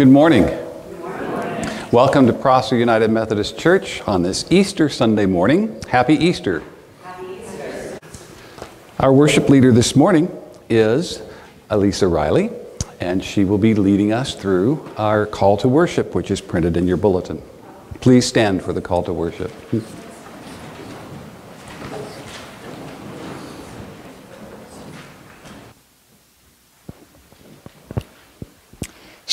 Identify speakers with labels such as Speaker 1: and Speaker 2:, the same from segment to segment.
Speaker 1: Good morning. Welcome to Prosser United Methodist Church on this Easter Sunday morning. Happy Easter. Happy Easter. Our worship leader this morning is Elisa Riley, and she will be leading us through our call to worship, which is printed in your bulletin. Please stand for the call to worship.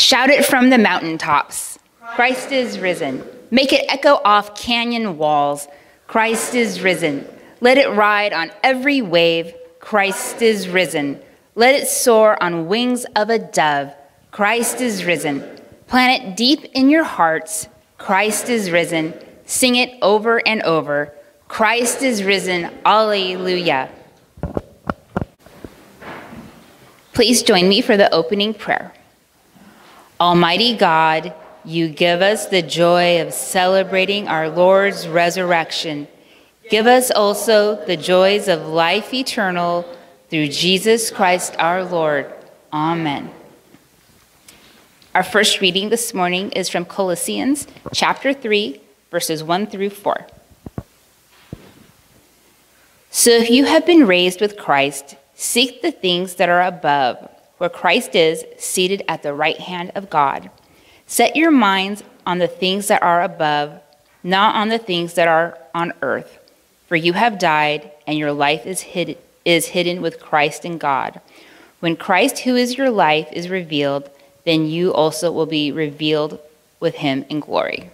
Speaker 2: Shout it from the mountaintops. Christ is risen. Make it echo off canyon walls. Christ is risen. Let it ride on every wave. Christ is risen. Let it soar on wings of a dove. Christ is risen. Plant it deep in your hearts. Christ is risen. Sing it over and over. Christ is risen. Alleluia. Please join me for the opening prayer. Almighty God, you give us the joy of celebrating our Lord's resurrection. Give us also the joys of life eternal through Jesus Christ our Lord. Amen. Our first reading this morning is from Colossians chapter 3, verses 1 through 4. So if you have been raised with Christ, seek the things that are above where Christ is seated at the right hand of God. Set your minds on the things that are above, not on the things that are on earth. For you have died, and your life is, hid- is hidden with Christ in God. When Christ, who is your life, is revealed, then you also will be revealed with him in glory.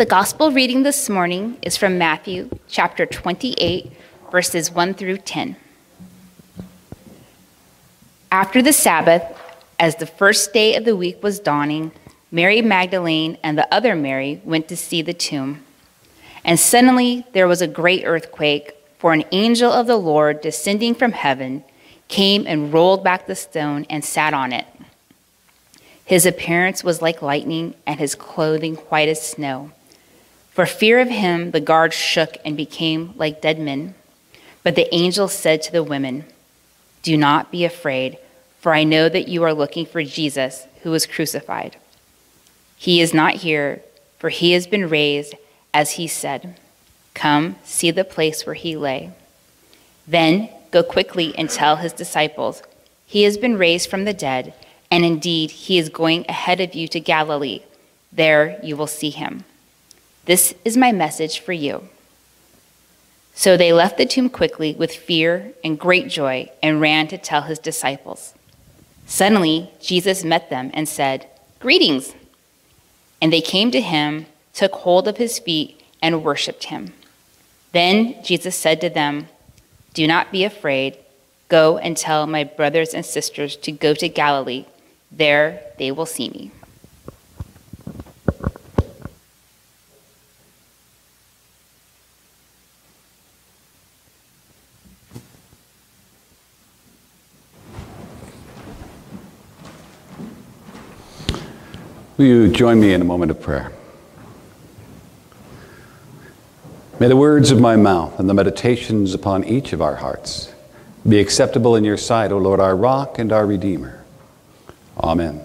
Speaker 2: The gospel reading this morning is from Matthew chapter 28, verses 1 through 10. After the Sabbath, as the first day of the week was dawning, Mary Magdalene and the other Mary went to see the tomb. And suddenly there was a great earthquake, for an angel of the Lord descending from heaven came and rolled back the stone and sat on it. His appearance was like lightning, and his clothing white as snow. For fear of him, the guards shook and became like dead men. But the angel said to the women, Do not be afraid, for I know that you are looking for Jesus, who was crucified. He is not here, for he has been raised, as he said. Come, see the place where he lay. Then go quickly and tell his disciples, He has been raised from the dead, and indeed he is going ahead of you to Galilee. There you will see him. This is my message for you. So they left the tomb quickly with fear and great joy and ran to tell his disciples. Suddenly, Jesus met them and said, Greetings! And they came to him, took hold of his feet, and worshiped him. Then Jesus said to them, Do not be afraid. Go and tell my brothers and sisters to go to Galilee. There they will see me.
Speaker 1: Will you join me in a moment of prayer? May the words of my mouth and the meditations upon each of our hearts be acceptable in your sight, O Lord, our rock and our redeemer. Amen.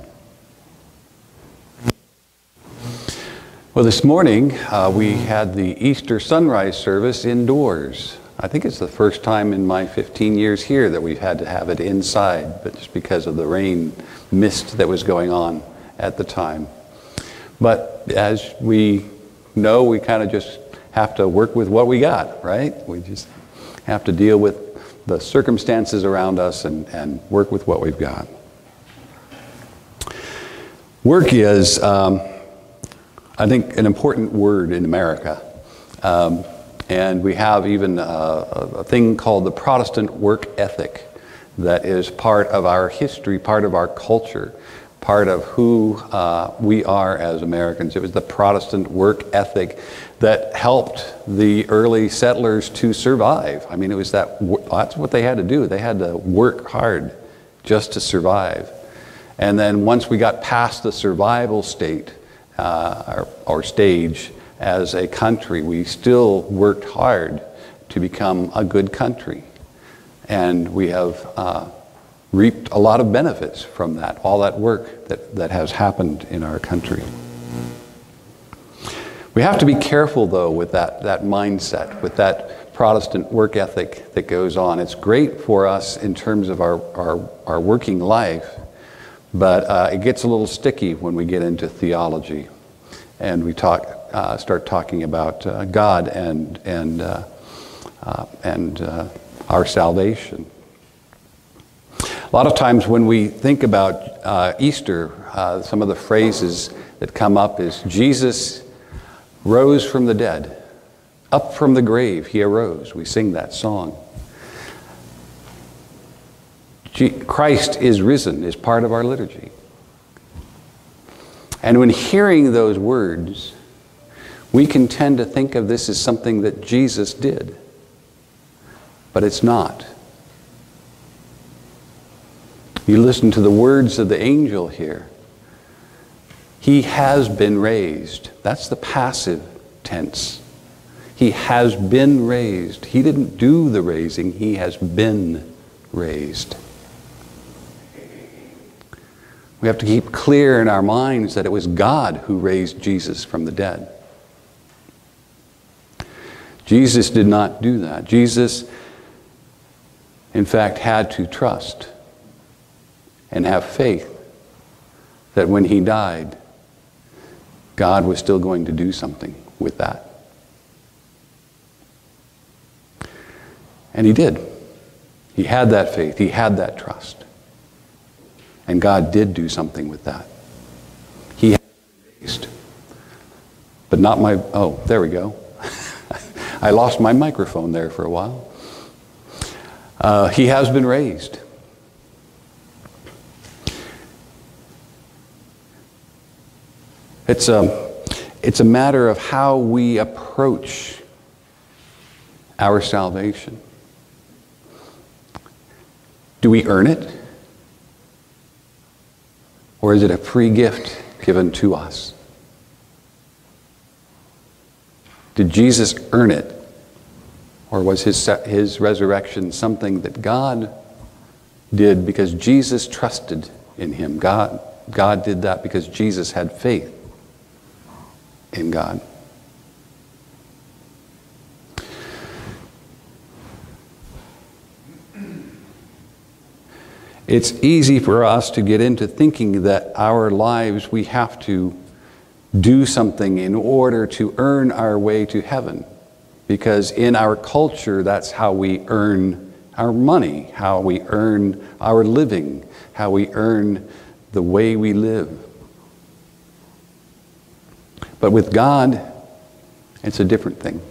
Speaker 1: Well, this morning uh, we had the Easter sunrise service indoors. I think it's the first time in my 15 years here that we've had to have it inside, but just because of the rain mist that was going on at the time. But as we know, we kind of just have to work with what we got, right? We just have to deal with the circumstances around us and, and work with what we've got. Work is, um, I think, an important word in America. Um, and we have even a, a thing called the Protestant work ethic that is part of our history, part of our culture part of who uh, we are as Americans. It was the Protestant work ethic that helped the early settlers to survive. I mean, it was that, that's what they had to do. They had to work hard just to survive. And then once we got past the survival state uh, or, or stage as a country, we still worked hard to become a good country. And we have uh, reaped a lot of benefits from that, all that work that, that has happened in our country. We have to be careful, though, with that, that mindset, with that Protestant work ethic that goes on. It's great for us in terms of our, our, our working life, but uh, it gets a little sticky when we get into theology and we talk, uh, start talking about uh, God and, and, uh, uh, and uh, our salvation. A lot of times when we think about uh, Easter, uh, some of the phrases that come up is Jesus rose from the dead. Up from the grave, he arose. We sing that song. Christ is risen is part of our liturgy. And when hearing those words, we can tend to think of this as something that Jesus did. But it's not. You listen to the words of the angel here. He has been raised. That's the passive tense. He has been raised. He didn't do the raising, he has been raised. We have to keep clear in our minds that it was God who raised Jesus from the dead. Jesus did not do that. Jesus, in fact, had to trust and have faith that when he died, God was still going to do something with that. And he did. He had that faith, he had that trust. And God did do something with that. He has been raised. but not my, oh, there we go. I lost my microphone there for a while. Uh, he has been raised. It's a, it's a matter of how we approach our salvation. Do we earn it? Or is it a free gift given to us? Did Jesus earn it? Or was his, his resurrection something that God did because Jesus trusted in him? God, God did that because Jesus had faith in God. It's easy for us to get into thinking that our lives we have to do something in order to earn our way to heaven. Because in our culture, that's how we earn our money, how we earn our living, how we earn the way we live. But with God, it's a different thing.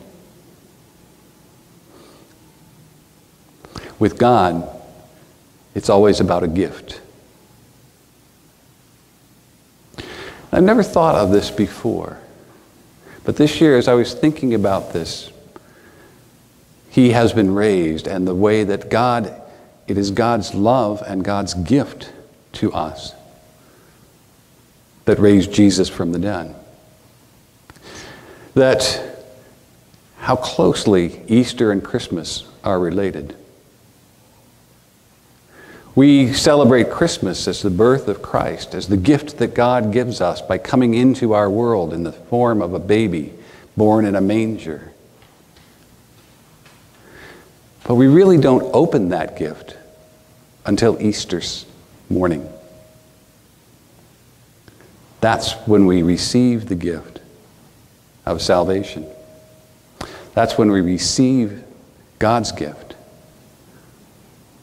Speaker 1: With God, it's always about a gift. I've never thought of this before. But this year, as I was thinking about this, he has been raised, and the way that God, it is God's love and God's gift to us that raised Jesus from the dead. That how closely Easter and Christmas are related. We celebrate Christmas as the birth of Christ, as the gift that God gives us by coming into our world in the form of a baby born in a manger. But we really don't open that gift until Easter's morning. That's when we receive the gift of salvation. That's when we receive God's gift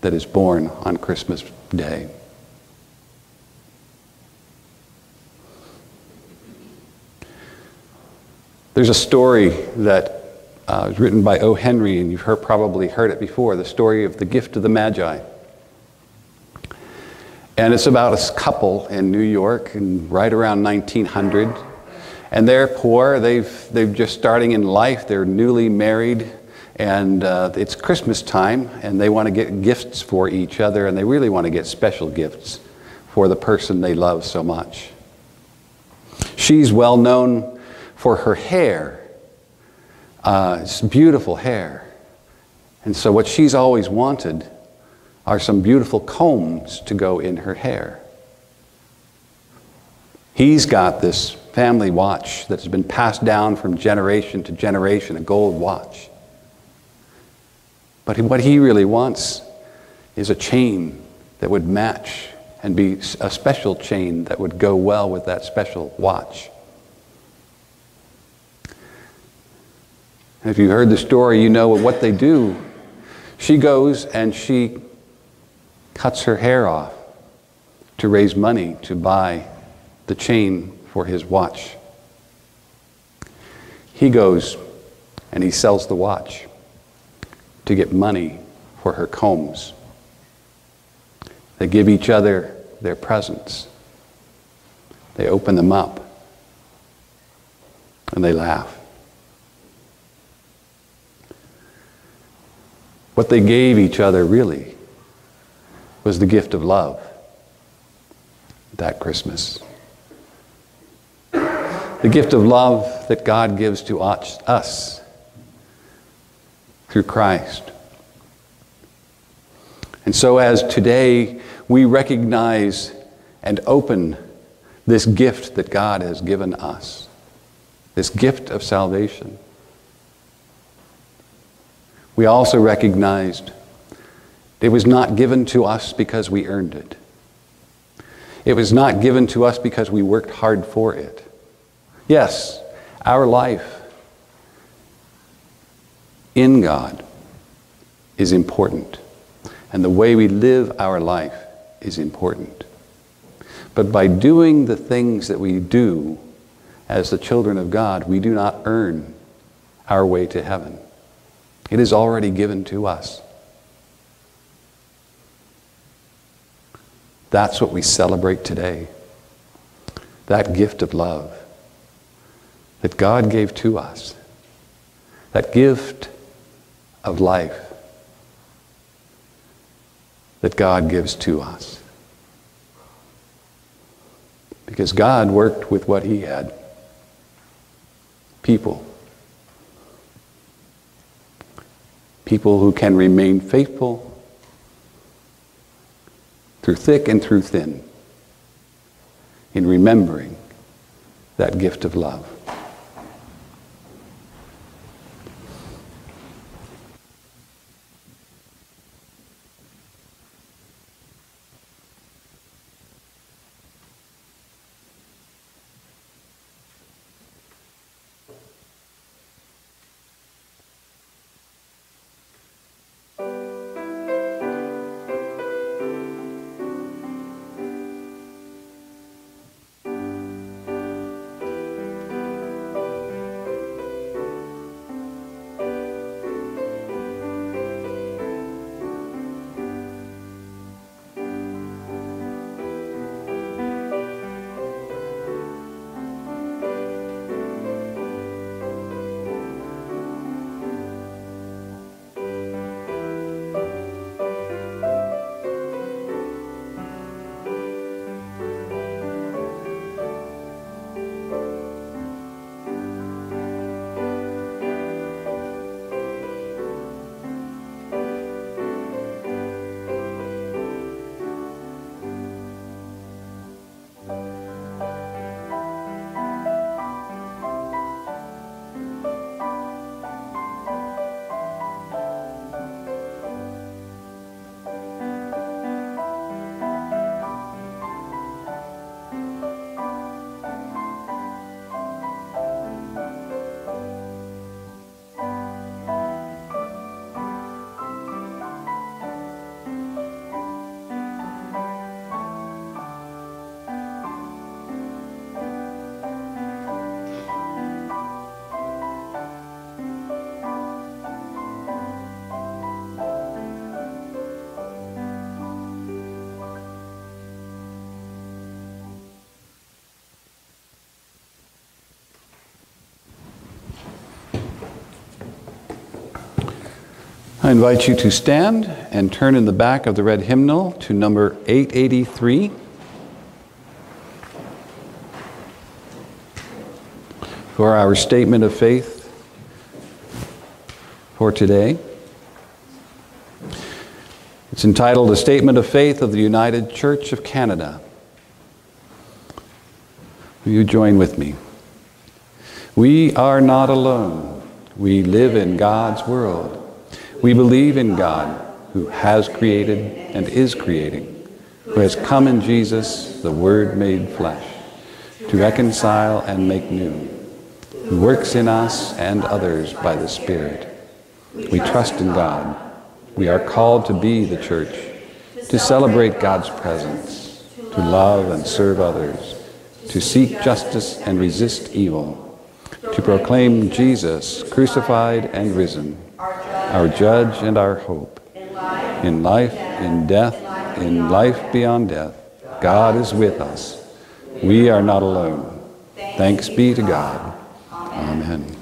Speaker 1: that is born on Christmas Day. There's a story that uh, was written by O. Henry, and you've heard, probably heard it before the story of the gift of the Magi. And it's about a couple in New York, and right around 1900. And they're poor. They've, they've just starting in life. They're newly married and uh, it's Christmas time, and they want to get gifts for each other, and they really want to get special gifts for the person they love so much. She's well known for her hair. Uh, it's beautiful hair. And so, what she's always wanted are some beautiful combs to go in her hair. He's got this family watch that's been passed down from generation to generation, a gold watch. But what he really wants is a chain that would match and be a special chain that would go well with that special watch. If you heard the story, you know what they do. She goes and she cuts her hair off to raise money to buy the chain for his watch. He goes and he sells the watch to get money for her combs. They give each other their presents. They open them up and they laugh. What they gave each other really was the gift of love that Christmas. The gift of love that God gives to us through Christ. And so, as today we recognize and open this gift that God has given us, this gift of salvation, we also recognized it was not given to us because we earned it. It was not given to us because we worked hard for it. Yes, our life in God is important. And the way we live our life is important. But by doing the things that we do as the children of God, we do not earn our way to heaven. It is already given to us. That's what we celebrate today. That gift of love that God gave to us. That gift of life that God gives to us. Because God worked with what He had people. People who can remain faithful through thick and through thin in remembering that gift of love. I invite you to stand and turn in the back of the red hymnal to number 883. For our statement of faith for today. It's entitled A Statement of Faith of the United Church of Canada. Will you join with me? We are not alone. We live in God's world. We believe in God who has created and is creating, who has come in Jesus, the Word made flesh, to reconcile and make new, who works in us and others by the Spirit. We trust in God. We are called to be the church, to celebrate God's presence, to love and serve others, to seek justice and resist evil, to proclaim Jesus crucified and risen our judge and our hope. In life, in death, in life beyond death, God is with us. We are not alone. Thanks be to God. Amen.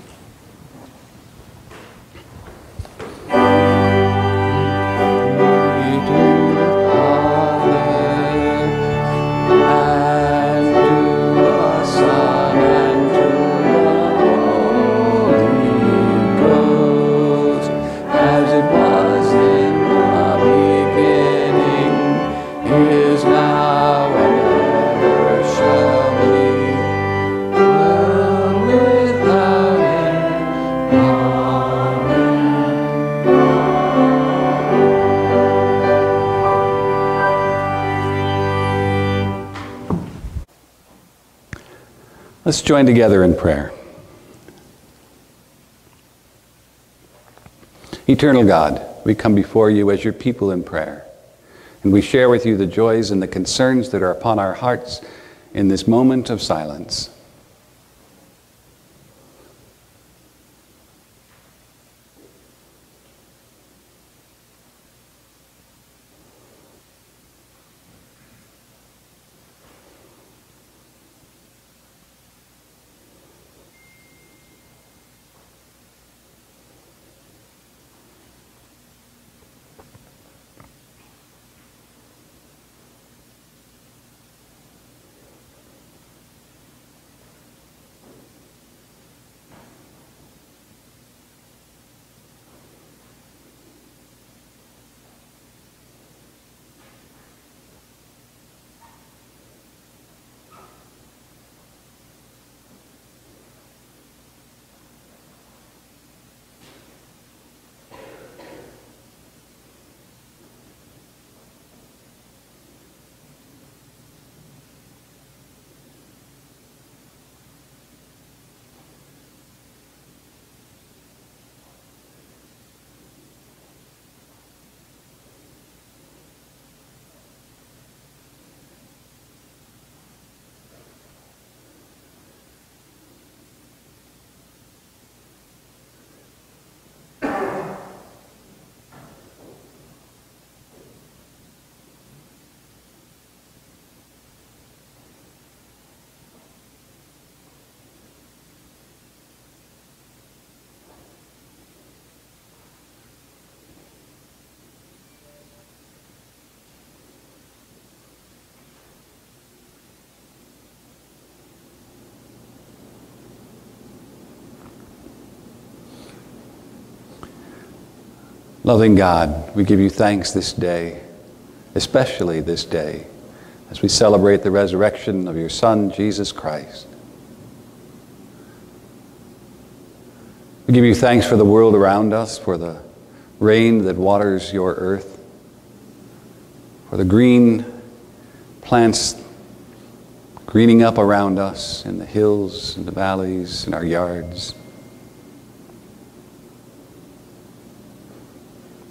Speaker 1: Let's join together in prayer. Eternal God, we come before you as your people in prayer, and we share with you the joys and the concerns that are upon our hearts in this moment of silence. Loving God, we give you thanks this day, especially this day, as we celebrate the resurrection of your Son, Jesus Christ. We give you thanks for the world around us, for the rain that waters your earth, for the green plants greening up around us in the hills and the valleys, in our yards.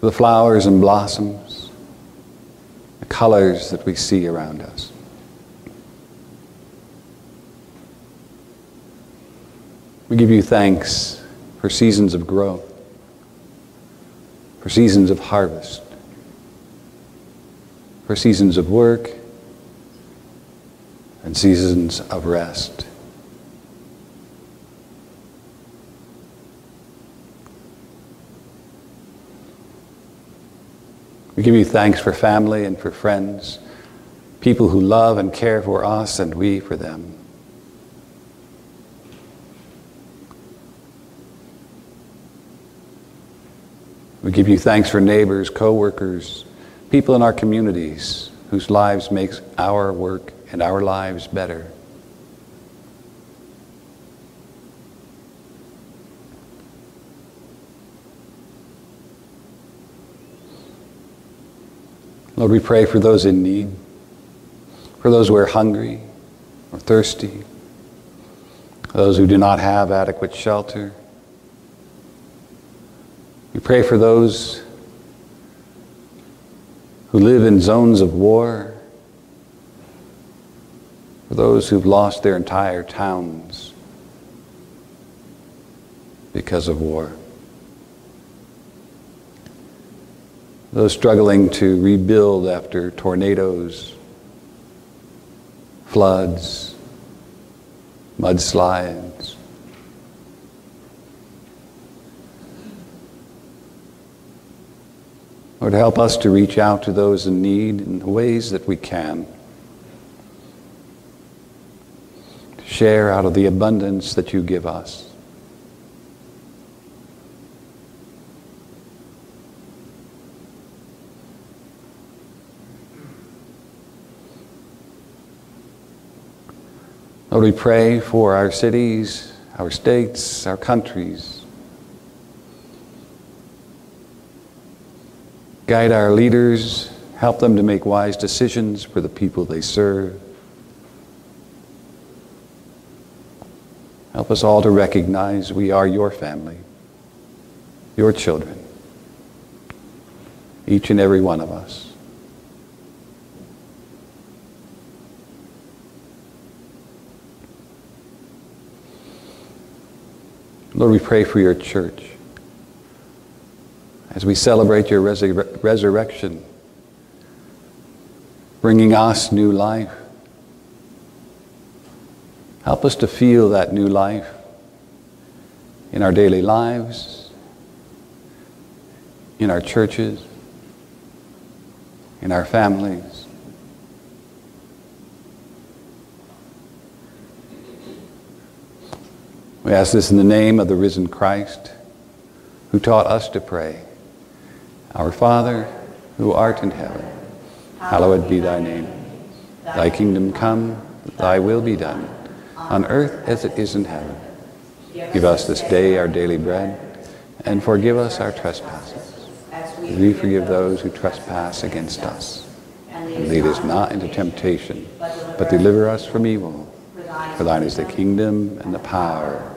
Speaker 1: The flowers and blossoms, the colors that we see around us. We give you thanks for seasons of growth, for seasons of harvest, for seasons of work, and seasons of rest. We give you thanks for family and for friends, people who love and care for us and we for them. We give you thanks for neighbors, co-workers, people in our communities whose lives makes our work and our lives better. Lord, we pray for those in need, for those who are hungry or thirsty, those who do not have adequate shelter. We pray for those who live in zones of war, for those who've lost their entire towns because of war. Those struggling to rebuild after tornadoes, floods, mudslides. Lord, help us to reach out to those in need in the ways that we can. To share out of the abundance that you give us. Lord, we pray for our cities, our states, our countries. Guide our leaders, help them to make wise decisions for the people they serve. Help us all to recognize we are your family, your children, each and every one of us. Lord, we pray for your church as we celebrate your resur- resurrection, bringing us new life. Help us to feel that new life in our daily lives, in our churches, in our families. We ask this in the name of the risen Christ, who taught us to pray. Our Father, who art in heaven, hallowed be thy name. Thy kingdom come, thy will be done, on earth as it is in heaven. Give us this day our daily bread, and forgive us our trespasses, as we forgive those who trespass against us. And lead us not into temptation, but deliver us from evil. For thine is the kingdom and the power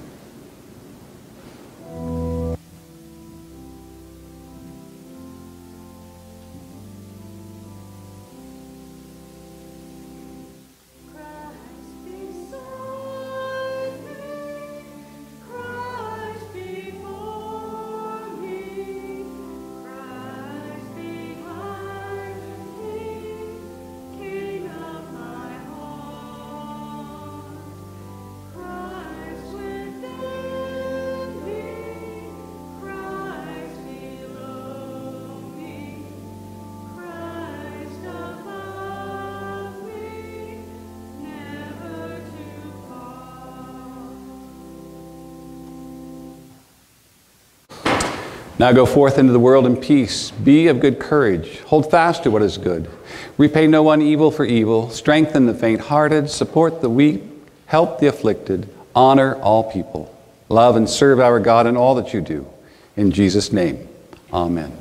Speaker 1: Now go forth into the world in peace. Be of good courage. Hold fast to what is good. Repay no one evil for evil. Strengthen the faint hearted. Support the weak. Help the afflicted. Honor all people. Love and serve our God in all that you do. In Jesus' name, amen.